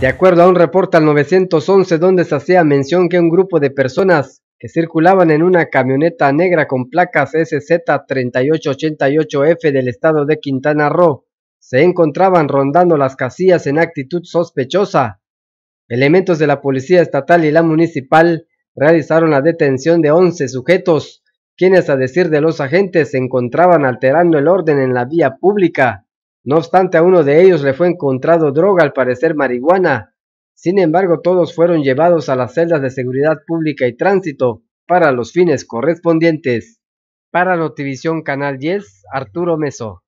De acuerdo a un reporte al 911 donde se hacía mención que un grupo de personas que circulaban en una camioneta negra con placas SZ3888F del estado de Quintana Roo se encontraban rondando las casillas en actitud sospechosa. Elementos de la policía estatal y la municipal realizaron la detención de 11 sujetos, quienes a decir de los agentes se encontraban alterando el orden en la vía pública. No obstante, a uno de ellos le fue encontrado droga, al parecer marihuana. Sin embargo, todos fueron llevados a las celdas de seguridad pública y tránsito para los fines correspondientes. Para Notivisión Canal 10, Arturo Meso.